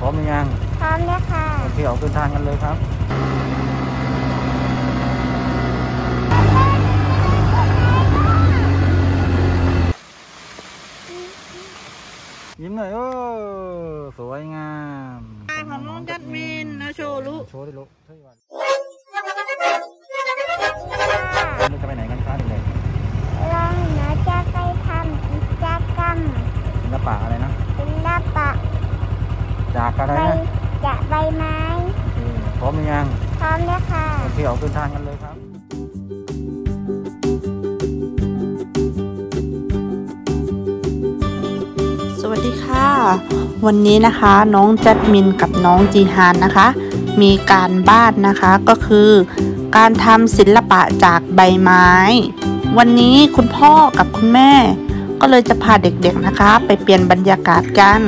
พร้อมหรือยังพร้อมแล้วค่ะโอเคออกเดินทางกันเลยครับยิ้มหน่อยโอ้สวยงามของน้องจัดมินนะโชว์ลูกโชว์ดิลูกเฮ้ยวันนี้จะไปไหนกันคะเด็กเราหนูจะไปทำกิจกรรมๆศิลปะอะไรนะศิลปะ จากอะไรใบนะจะใบไม้โอเคพร้อมหรือยังพร้อมแล้วค่ะโอเคออกเดินทางกันเลยครับสวัสดีค่ะ วันนี้นะคะน้องจัดมินกับน้องจีฮานนะคะ มีการบ้านนะคะก็คือ การทำศิลปะจากใบไม้ วันนี้คุณพ่อกับคุณแม่ ก็เลยจะพาเด็กๆนะคะ ไปเปลี่ยนบรรยากาศกัน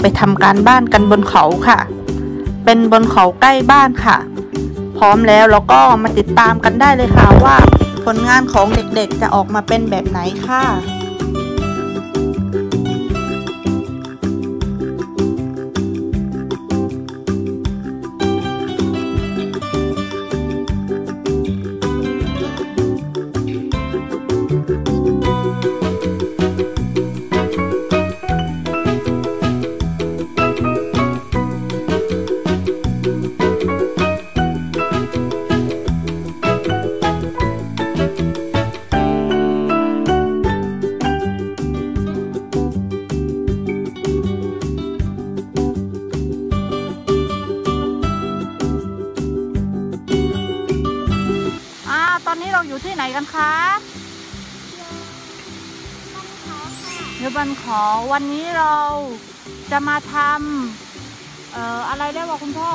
ไปทำการบ้านกันบนเขาค่ะ เป็นบนเขาใกล้บ้านค่ะ พร้อมแล้วเราก็มาติดตามกันได้เลยค่ะว่าผลงานของเด็กๆจะออกมาเป็นแบบไหนค่ะ อนนี้เราอยู่ที่ไหนกันคะอยู่บันขอวันนี้เราจะมาทำเอ่ออะไรได้บอกคุณพ่อ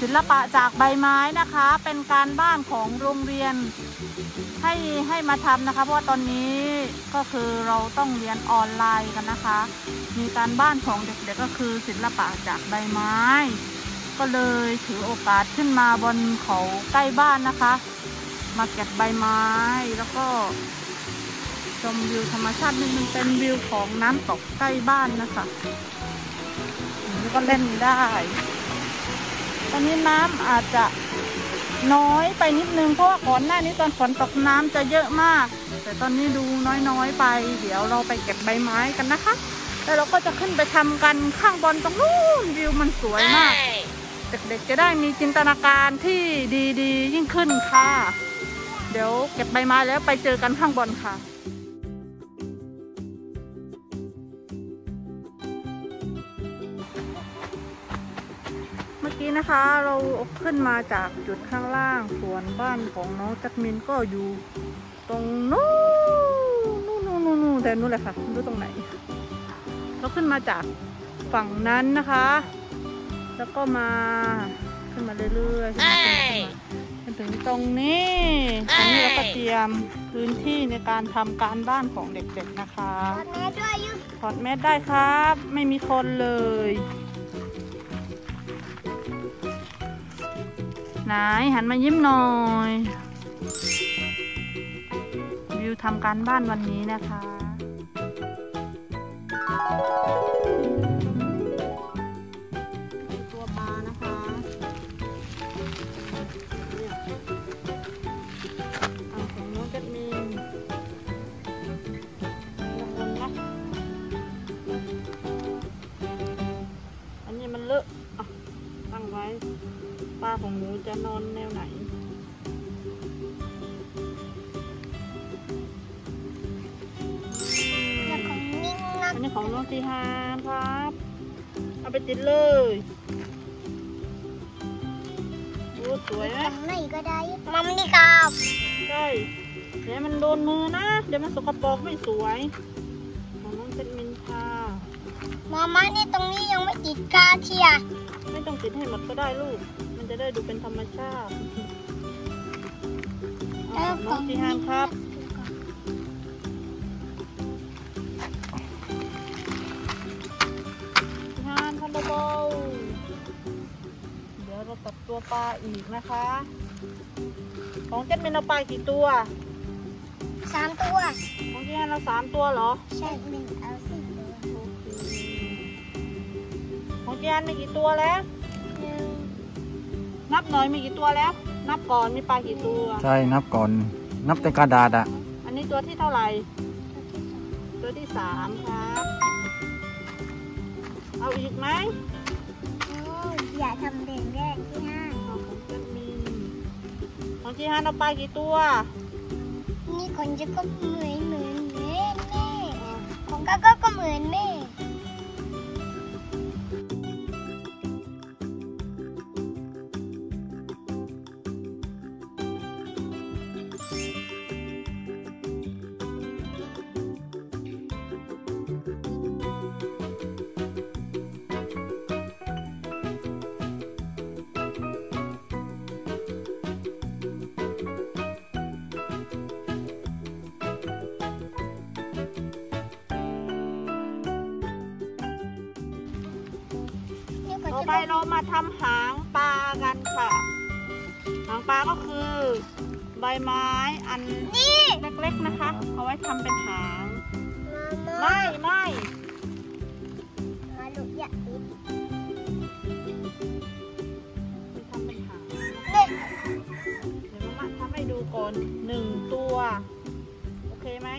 ศิลปะจากใบไม้นะคะ เป็นการบ้านของโรงเรียน ให้ให้มาทำนะคะ เพราะว่าตอนนี้ก็คือเราต้องเรียนออนไลน์กันนะคะ มีการบ้านของเด็กๆก็คือศิลปะจากใบไม้ ก็เลยถือโอกาสขึ้นมาบนเขาใกล้บ้านนะคะ มาเก็บใบไม้แล้วก็ชมวิวธรรมชาตินิดนึงเป็นวิวของน้ำตกใกล้บ้านนะคะนี่ก็เล่นได้ ตอนนี้น้ำอาจจะน้อยไปนิดนึงเพราะว่าก่อนหน้านี้ตอนฝนตกน้ำจะเยอะมาก แต่ตอนนี้ดูน้อยๆไป เดี๋ยวเราไปเก็บใบไม้กันนะคะ แล้วเราก็จะขึ้นไปทำกันข้างบนตรงนู้นวิวมันสวยมาก เด็กๆจะได้มีจินตนาการที่ดีๆ ยิ่งขึ้นค่ะ เดี๋ยวเก็บใบไม้แล้วไปเจอกันข้างบนค่ะเมื่อกี้นะคะเราขึ้นมาจากจุดข้างล่างสวนบ้านของน้องจักมินก็อยู่ ตรงนู้นนู่นนู่นนู่นนู่นแต่นู้นแหละค่ะไม่รู้ตรงไหน เราขึ้นมาจากฝั่งนั้นนะคะ แล้วก็มาขึ้นมาเรื่อยๆขึ้นมาขึ้นมาขึ้นมาจนถึงตรงนี้ตรงนี้เราก็เตรียมพื้นที่ในการทำการบ้านของเด็กๆนะคะตอนนี้ด้วยยุถอดแมสได้ครับ ไม่มีคนเลย ไหนหันมายิ้มหน่อยวิวทำการบ้านวันนี้นะคะ ของหนูจะนอนแนวไหนเรื่องของนิ่งนะอันนี้ของน้องตีฮานครับ เอาไปติดเลยโอ้สวยไหมทำไหนก็ได้มัมนี่ครับใช่เดี๋ยวมันโดนมือนะ เดี๋ยวมันสกปรกไม่สวยของน้องเซนมินค่ะมาม่านี่ตรงนี้ยังไม่ติดกาเทีย ไม่ต้องติดให้หมดก็ได้ลูกมัน จะได้ดูเป็นธรรมชาติอะน้องตีฮานครับทานทำเบาๆเดี๋ยวเราตัดตัวปลาอีกนะคะ ของเจ็ดเป็นเอาปลากี่ตัวสามตัวของเจ็ดเราสามตัวเหรอ ใช่หนึ่งเอาสี่ตัวโอเคจียนมีกี่ตัวแล้วหนึ่ง นับหน่อยมีกี่ตัวแล้ว นับก่อนมีปลากี่ตัว ใช่นับก่อน นับแต่กระดาษอะอันนี้ตัวที่เท่าไหร่ ตัวที่สามครับ เอาอีกไหมโอ้ยอย่าทำเด่นแรกที่ห้าเอาของจันมินของจีฮันเอาไปกี่ตัว นี่คนจะก็เหมือนเหมือนแม่แม่ของก็ก็ก็เหมือนแม่ ไปก็เรามาทำหางปลากันค่ะ หางปลาก็คือ ใบไม้อันนี่เล็กๆนะคะ เอาไว้ทำเป็นหางมาไม่ไม่มาลูกอย่าปิดไม่ทำเป็นหางเด็กเดี๋ยวมาม่าทำให้ดูก่อนหนึ่งตัว โอเคไหม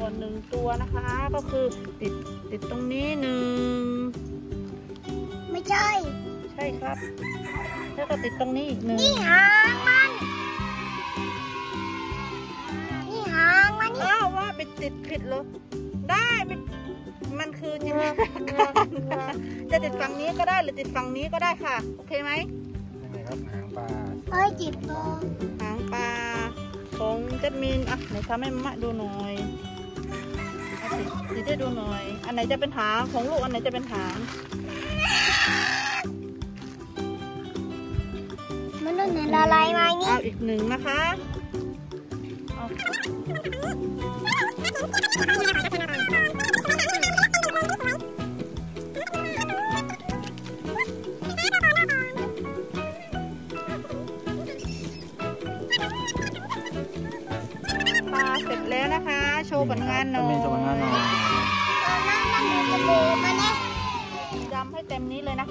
ก่อนหนึ่งตัวนะคะ ก็คือติดติดตรงนี้หนึ่งไม่ใช่ ใช่ครับ แล้วก็ติดตรงนี้อีกหนึ่งนี่หางมันนี่หางมันนี่อ้าวว่าไปติดผิดเหรอได้ไม่มันคือจินตนาการจะติดฝั่งนี้ก็ได้หรือติดฝั่งนี้ก็ได้ค่ะ โอเคไหมยังไงครับหางปลาเฮ้ยจิบโตหางปลาของเจัดมินอะไหนทำให้มะดูหน่อย เอาติดติดให้ดูหน่อย อันไหนจะเป็นหางของลูกอันไหนจะเป็นหาง มันโดนละลายไหมนี่เอาอีกหนึ่งนะคะเอา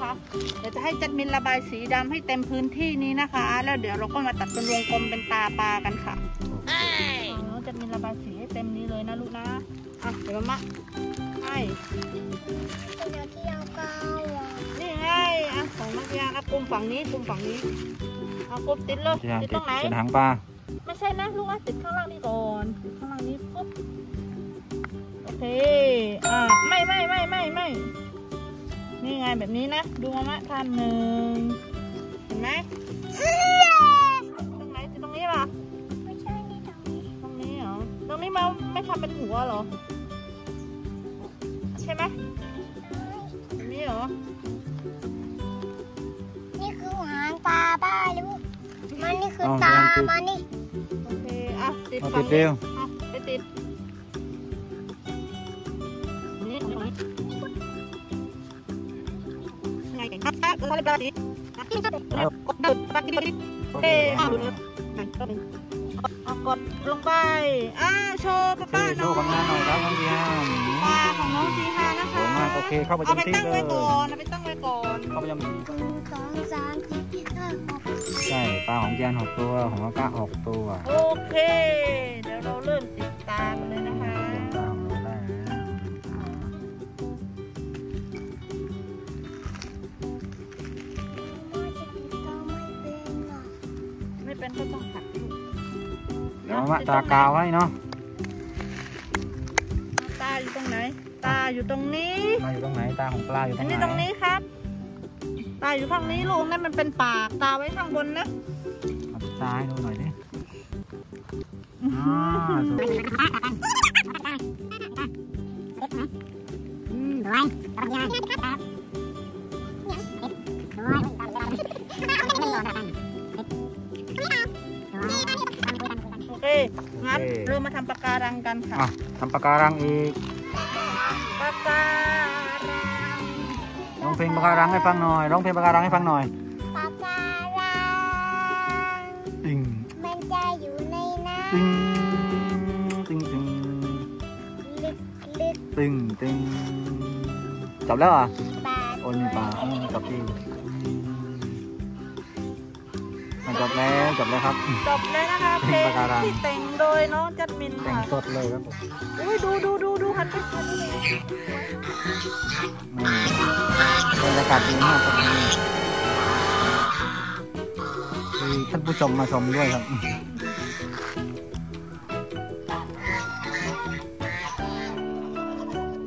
นี้เลยนะคะ เดี๋ยวจะให้จัดมินระบายสีดำให้เต็มพื้นที่นี้นะคะ แล้วเดี๋ยวเราก็มาตัดเป็นวงกลมเป็นตาปลากันค่ะน้องจัดมินระบายสีให้เต็มนี้เลยนะลูกนะ อะเดี๋ยวมาให้เดี๋ยวที่เอาเกาอะนี่ไงอะของนักเรียนอะกลุ่มฝั่งนี้กลุ่มฝั่งนี้เอากลุ่มติดเลยที่หางติดติตดรงไหนเป็นหางปลาไม่ใช่นะลูกอะติดข้างล่างนี่ก่อนติดข้างล่างนี้ปุ๊บโอเคอะไม่ไม่ไม่ไม่ไม่ นี่ไงแบบนี้นะ ดูมามะทำหนึ่งเห็นไหมเสื้อตรงไหนติดตรงนี้ป่ะไม่ใช่นี่ตรงนี้ตรงนี้เหรอตรงนี้มันไม่ทำเป็นหัวเหรอ ใช่ไหมตรงนี้เหรอ นี่คือหางปลาป้าลูกมันนี่คือตามันนี่โอเคอะติดเอาฝั่ติงด ครับครับเราเรียบร้อยดีอะกดดึงปักดิบเอ๊ะเอาดูนะไหนก็ดึงเอากดลงไปอ้าวโชว์ป้าโอเคป้าโชน้อว์ผลงานหน่อยครับน้องจีฮันปลาของน้องจีฮานะสวคะยมากโอเคเข้าประเอาจำไปที่ตั้งเลไว้ยก่อนเอาไปตั้งไว้ก่อนเข้าประจำที่หนึ่งสองสามสี่ห้าหกใช่ปลาของจีฮันหกตัวของอากาหกตัว โอเค เดี๋ยวเราเริ่มติดตามกันเลยนะคะ เป็นก็ต้องหัดลูกเดี๋ยวมะตากาวให้เนาะตาอยู่ตรงไหน ตาอยู่ตรงนี้มาอยู่ตรงไหนตาของปลาอยู่ตรอันงไหนนี้ตรงนี้ครับ ตาอยู่ข้างนี้ลูกนั่นมันเป็นปากตาไว้ข้างบนนะเอาตาให้ดูหน่อยดิอ่า งั้นเรามาทำปากการังกันค่ะอะทำปากการังอีกปากการังร้องเพลงปากการังให้ฟังหน่อยร้องเพลงปากการังให้ฟังหน่อยปากการังติงมันจะอยู่ในน้ติงติงติงำลึกตึงตึงจับแล้วเหรอะปลาโอ้ยมีปลาโอ้ยจับที่มัน จับแล้วจับแล้วครับ จบเลยนะคะเพลงปะการังที่แต่งโดยน้องจัดมินแต่งค่ะสดเลยครับผมอุ้ยดูดูดูดูหันไปหันไปนี่บรรยากาศดีมากครับนี่มีท่านผู้ชมมาชมด้วยครับ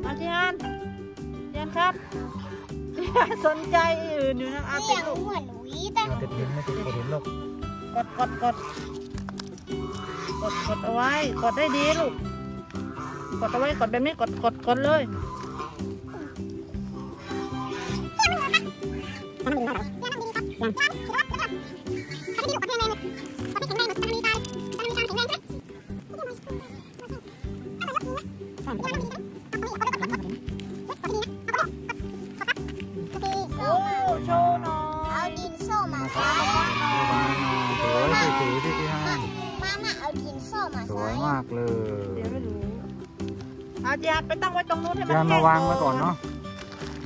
อาจารย์อาจารย์ครับอาจารย์สนใจอื่นอยู่นะอาเสีติยดงลูกเหมื อนหวีแต่ติดหินไม่ติดหินหรอกกดกดกดกดกดเอาไว้ กดได้ดีลูก กดเอาไว้กดแบบนี้กดกดกดเลยโให้มันยานแห้มางวางไว้ก่อนเนาะ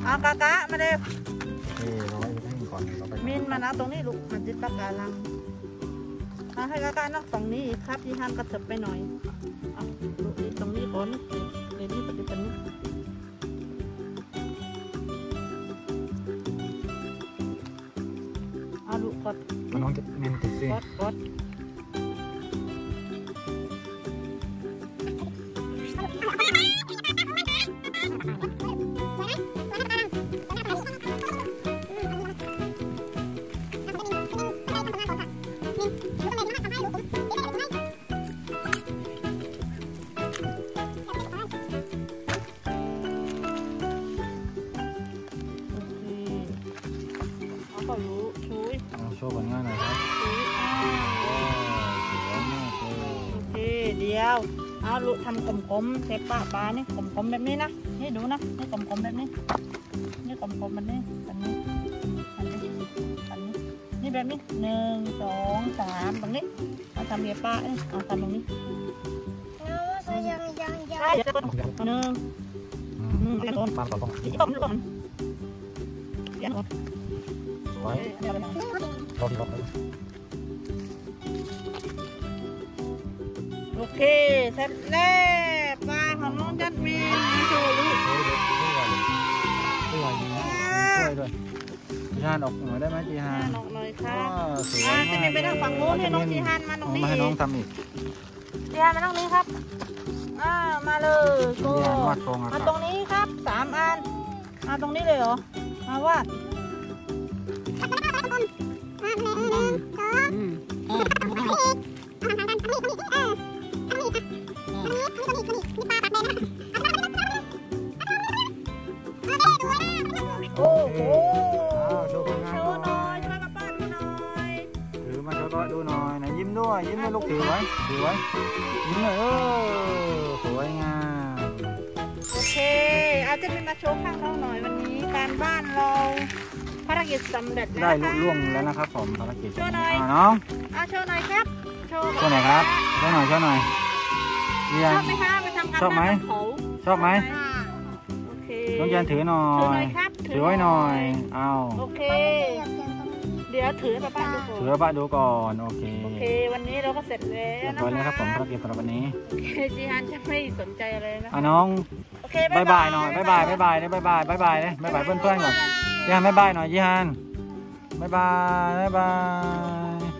เอากากะมาเร็วโอเคเราไว้ให้ก่อนเราไปมินมานะตรงนี้ลูกมันจิตปากการังเอาให้กากะนั่งตรงนี้อีกครับที่ห้ามกระเถิบไปหน่อยเอาลูกนี่ตรงนี้ก่อนเดี๋ยวนี้ปฏิบัตินี้เอาลูกกดมันน้องจะเมนติดสิกดกด ทำกลมๆเสร็จปลาปลาเนี่ยกลมๆแบบนี้นะนี่ดูนะนี่กลมๆแบบนี้นี่กลมๆแบบนี้แบบนี้แบบนี้แบบนี้นี่แบบนี้หนึ่งสองสามตรงนี้มาทำเบียปลาเนี่ยเอาทำตรงนี้ยังยังยังหนึ่งหนึ่งเป็นต้นปลาต้นต้นต้นเสียงต้นสวยเราที่เรา โอเคเสร็จแล้วปลาของน้องจัดมีมาโชว์ลูกช่ด้วยช่วยด้วยช่วยด้วยจีฮานออกหน่อยได้ไหมจีฮานน้องหน่อยค่ะสวยอ่ามากจะมีไปทางฝั่งโน้นให้น้องจีฮันมาตรงนี้มาให้น้องทำอีกจีฮันมาตรงนี้ครับอ่ามาเลยจีโก้ฮานวาดโครงมาตรงนี้ครับสามอันมาตรงนี้เลยเหรอมาวาด ถือไว้ถือไว้ยิ้มหน่อยเออสวยงามโอเคอาจจะเป็นมาโชว์ข้างน้องหน่อยวันนี้การบ้านเราภารกิจสำเร็จแล้วได้นะคะลุล่วงแล้วนะครับผมภารกิจโชว์หน่อย อ่าน้องเอาโชว์หน่อยครับโชว์โชว์หน่อยครับโชว์หน่อยโชว์หน่อยเยียชนอบไหมคะไปทำการชอบไหม บ้านกับเขาชอบไหมโอเคน้องเยียนถือหน่อถือหน่อยย ครับถือไว้หน่อยเอาโอเคเเดี๋ยวถือมาป้าดูก่อนถือป้าดูก่อนโอเคโอเค วันนี้เราก็เสร็จแล้วนะคะแล้วครับผมภารกิจสำหรับวันนี้โอเคจีฮานจะไม่สนใจอะไรนะอะน้องโอเคบายบายหน่อยบายบายบายบายเลยบายบายบายบายเลยบายบายเพื่อนๆก่อนจีฮานบายบายหน่อยจีฮานบายบายบายบาย